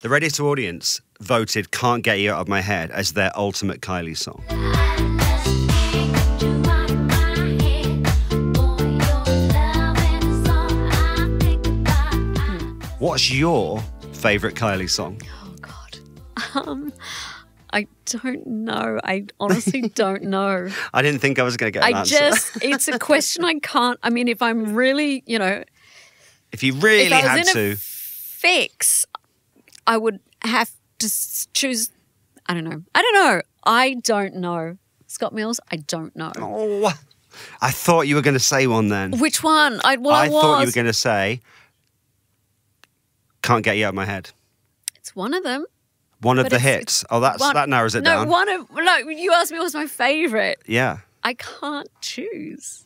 The 2 audience voted Can't Get You Out of My Head as their ultimate Kylie song. What's your favourite Kylie song? Oh God. Um, I don't know. I honestly don't know. I didn't think I was going to get an I answer. just, it's a question I can't. I mean, if I'm really, you know, if you really if I was had in to, a fix, I would have to choose. I don't know. I don't know. I don't know. Scott Mills, I don't know. oh, I thought you were going to say one then. Which one? I, well, I, I thought you were going to say Can't Get You Out of My Head. It's one of them. One of the hits. Oh, that's One- that narrows it no, down. No, one of no. You asked me what was my favorite. Yeah. I can't choose.